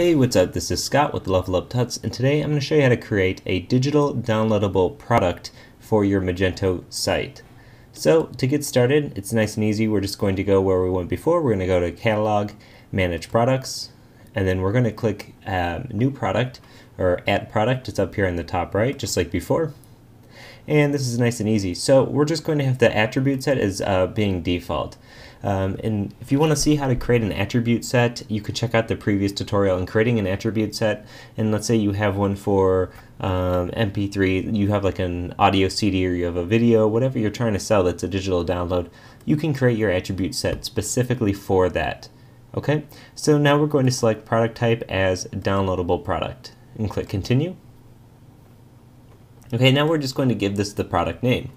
Hey, what's up? This is Scott with Level Up Tuts, and today I'm going to show you how to create a digital downloadable product for your Magento site. So to get started, it's nice and easy. We're just going to go where we went before. We're going to go to Catalog, Manage Products, and then we're going to click um, New Product or Add Product. It's up here in the top right, just like before. And this is nice and easy. So we're just going to have the attribute set as uh, being default. Um, and if you want to see how to create an attribute set, you could check out the previous tutorial on creating an attribute set. And let's say you have one for um, MP3, you have like an audio CD or you have a video, whatever you're trying to sell that's a digital download, you can create your attribute set specifically for that. Okay, so now we're going to select product type as downloadable product and click continue. Okay, now we're just going to give this the product name.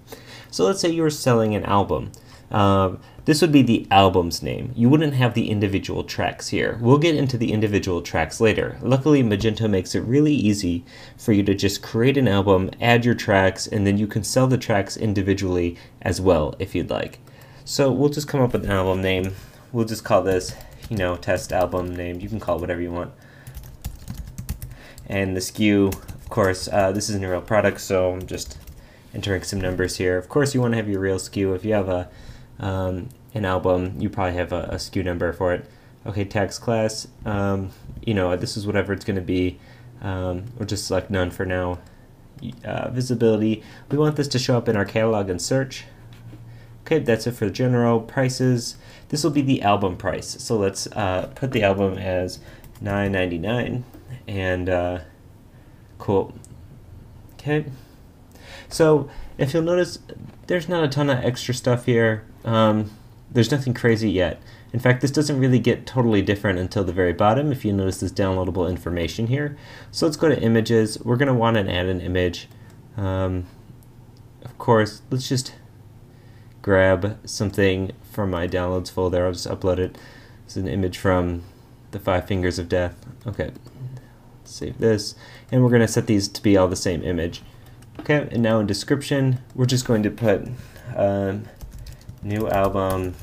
So let's say you were selling an album. Um, this would be the album's name. You wouldn't have the individual tracks here. We'll get into the individual tracks later. Luckily, Magento makes it really easy for you to just create an album, add your tracks, and then you can sell the tracks individually as well if you'd like. So we'll just come up with an album name. We'll just call this, you know, test album name. You can call it whatever you want. And the SKU, of course, uh, this isn't a real product, so I'm just entering some numbers here. Of course, you want to have your real SKU. If you have a um, an album, you probably have a, a SKU number for it. Okay, tax class, um, you know, this is whatever it's going to be. Um, we'll just select none for now. Uh, visibility, we want this to show up in our catalog and search. Okay, that's it for the general prices. This will be the album price. So let's uh, put the album as $9.99 and uh, cool. Okay. So if you'll notice, there's not a ton of extra stuff here. Um, there's nothing crazy yet. In fact, this doesn't really get totally different until the very bottom if you notice this downloadable information here. So let's go to images. We're going to want to add an image. Um, of course, let's just grab something from my downloads folder. I'll just upload it. It's an image from the Five Fingers of Death. Okay, save this. And we're going to set these to be all the same image. Okay, and now in description, we're just going to put um, new album,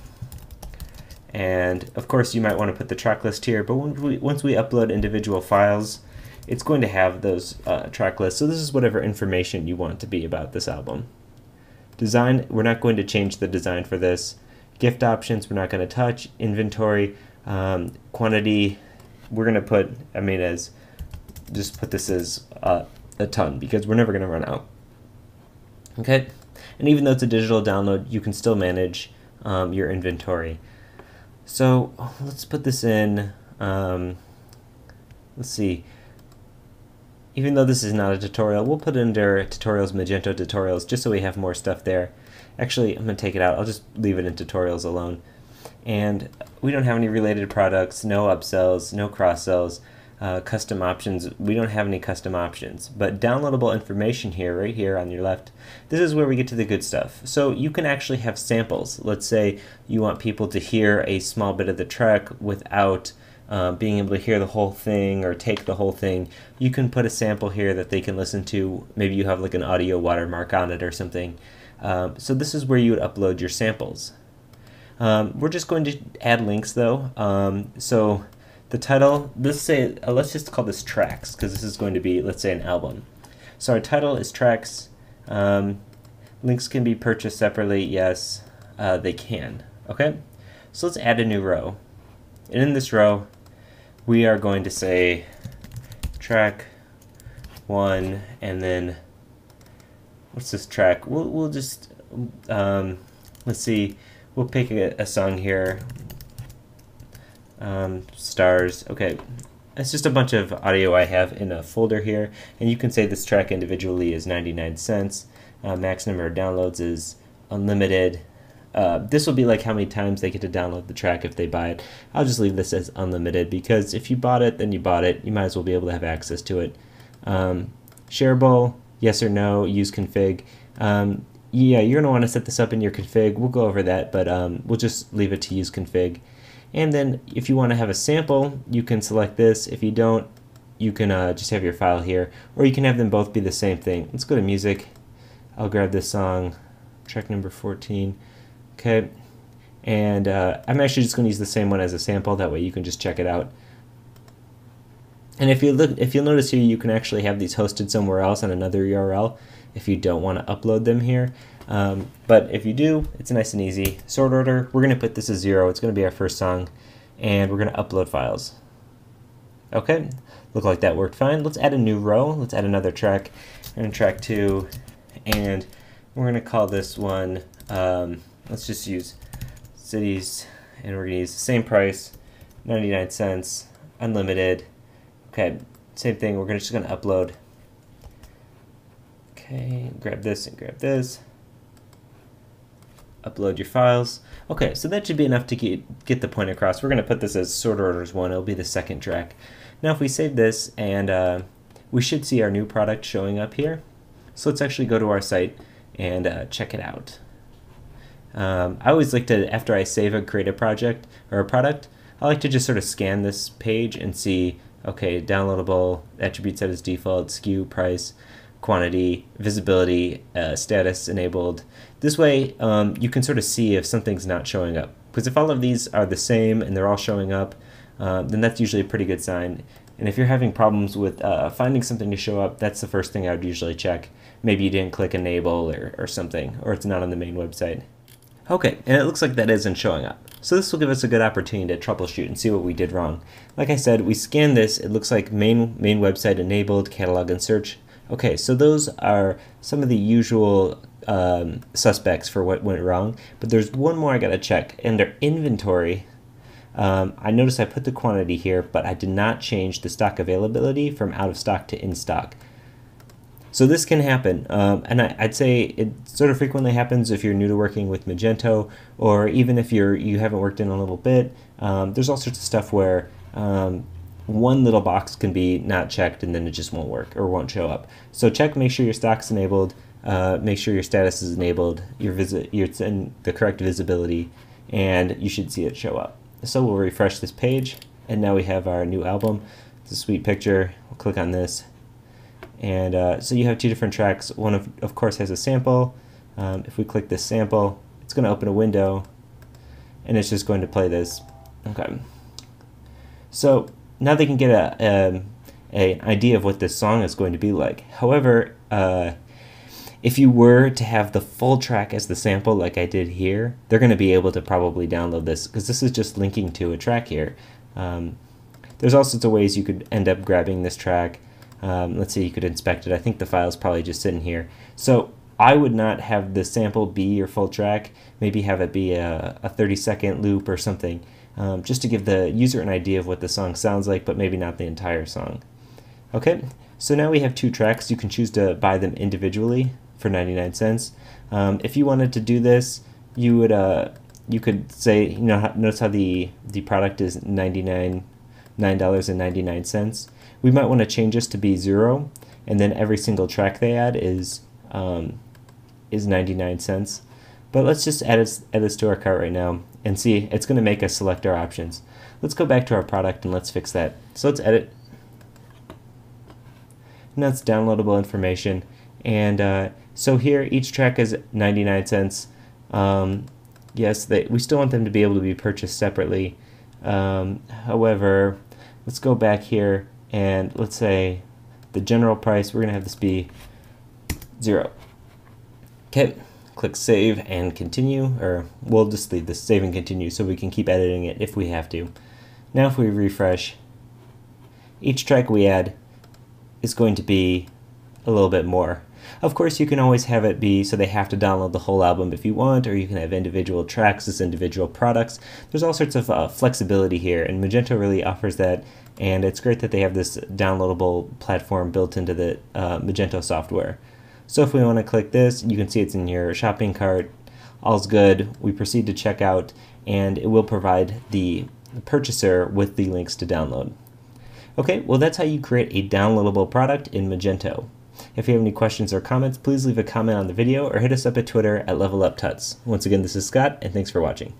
and of course you might want to put the track list here, but once we, once we upload individual files, it's going to have those uh, track lists. So this is whatever information you want to be about this album. Design, we're not going to change the design for this. Gift options, we're not going to touch. Inventory, um, quantity, we're going to put, I mean, as, just put this as uh, a ton because we're never going to run out. Okay, and even though it's a digital download, you can still manage um, your inventory. So let's put this in, um, let's see, even though this is not a tutorial, we'll put it under tutorials, Magento tutorials, just so we have more stuff there. Actually, I'm going to take it out. I'll just leave it in tutorials alone. And we don't have any related products, no upsells, no cross sells uh, custom options, we don't have any custom options. But downloadable information here, right here on your left, this is where we get to the good stuff. So you can actually have samples. Let's say you want people to hear a small bit of the track without uh, being able to hear the whole thing or take the whole thing. You can put a sample here that they can listen to. Maybe you have like an audio watermark on it or something. Um, so this is where you would upload your samples. Um, we're just going to add links though. Um, so the title, let's say, uh, let's just call this tracks because this is going to be, let's say, an album. So our title is tracks. Um, links can be purchased separately. Yes, uh, they can. Okay, so let's add a new row. And in this row, we are going to say track one, and then what's this track? We'll we'll just um, let's see. We'll pick a, a song here um, stars. Okay, it's just a bunch of audio I have in a folder here, and you can say this track individually is 99 cents. Uh, max number of downloads is unlimited. Uh, this will be like how many times they get to download the track if they buy it. I'll just leave this as unlimited because if you bought it, then you bought it. You might as well be able to have access to it. Um, shareable, yes or no, use config. Um, yeah, you're going to want to set this up in your config. We'll go over that, but um, we'll just leave it to use config. And then if you want to have a sample, you can select this. If you don't, you can uh, just have your file here. Or you can have them both be the same thing. Let's go to music. I'll grab this song, track number 14. Okay. And uh, I'm actually just going to use the same one as a sample. That way you can just check it out. And if you look, if you'll notice here, you can actually have these hosted somewhere else on another URL if you don't want to upload them here. Um, but if you do, it's nice and easy. Sort order, we're going to put this as zero. It's going to be our first song. And we're going to upload files. Okay, look like that worked fine. Let's add a new row. Let's add another track. and track two. And we're going to call this one, um, let's just use cities. And we're going to use the same price, 99 cents, unlimited. Okay, same thing. We're just going to upload. Okay, grab this and grab this upload your files. Okay, so that should be enough to get, get the point across. We're going to put this as sort orders one. It'll be the second track. Now if we save this and uh, we should see our new product showing up here. So let's actually go to our site and uh, check it out. Um, I always like to, after I save a creative project or a product, I like to just sort of scan this page and see, okay, downloadable, attribute set as default, SKU, price, quantity, visibility, uh, status enabled. This way um, you can sort of see if something's not showing up. Because if all of these are the same and they're all showing up, uh, then that's usually a pretty good sign. And if you're having problems with uh, finding something to show up, that's the first thing I would usually check. Maybe you didn't click enable or, or something, or it's not on the main website. Okay, and it looks like that isn't showing up. So this will give us a good opportunity to troubleshoot and see what we did wrong. Like I said, we scanned this, it looks like main, main website enabled, catalog and search. Okay, so those are some of the usual um, suspects for what went wrong, but there's one more I gotta check. Under inventory, um, I noticed I put the quantity here, but I did not change the stock availability from out of stock to in stock. So this can happen, um, and I, would say it sort of frequently happens if you're new to working with Magento, or even if you're you haven't worked in a little bit. Um, there's all sorts of stuff where um, one little box can be not checked and then it just won't work or won't show up. So check, make sure your stock's enabled, uh, make sure your status is enabled, your visit, your in the correct visibility, and you should see it show up. So we'll refresh this page, and now we have our new album. It's a sweet picture. We'll click on this, and uh, so you have two different tracks. One of, of course has a sample. Um, if we click this sample, it's going to open a window, and it's just going to play this. Okay. So now they can get a, um, a idea of what this song is going to be like. However, uh, if you were to have the full track as the sample like I did here, they're going to be able to probably download this because this is just linking to a track here. Um, there's all sorts of ways you could end up grabbing this track. Um, let's say you could inspect it. I think the file is probably just sitting here. So I would not have the sample be your full track. Maybe have it be a, a 30 second loop or something um, just to give the user an idea of what the song sounds like, but maybe not the entire song. Okay, so now we have two tracks. You can choose to buy them individually for 99 cents. Um, if you wanted to do this, you would uh, you could say you know notice how the the product is 99 nine dollars and 99 cents. We might want to change this to be zero, and then every single track they add is um, is 99 cents. But let's just add this, add this to our cart right now and see, it's going to make us select our options. Let's go back to our product and let's fix that. So let's edit. And that's downloadable information. And uh, so here, each track is 99 cents. Um, yes, they, we still want them to be able to be purchased separately. Um, however, let's go back here and let's say the general price, we're going to have this be zero. Okay click save and continue, or we'll just leave this save and continue so we can keep editing it if we have to. Now if we refresh, each track we add is going to be a little bit more. Of course, you can always have it be so they have to download the whole album if you want, or you can have individual tracks as individual products. There's all sorts of uh, flexibility here, and Magento really offers that, and it's great that they have this downloadable platform built into the uh, Magento software. So if we want to click this, you can see it's in your shopping cart. All's good. We proceed to checkout and it will provide the purchaser with the links to download. Okay, well that's how you create a downloadable product in Magento. If you have any questions or comments, please leave a comment on the video or hit us up at Twitter at LevelUpTuts. Once again, this is Scott, and thanks for watching.